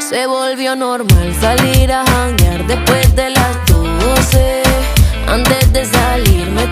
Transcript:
Se volvió normal salir a janguear después de las 12 Antes de salir me